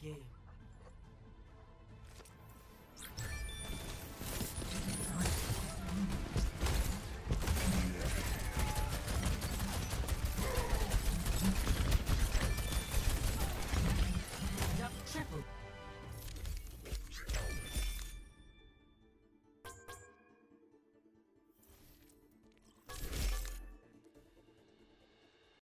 the game.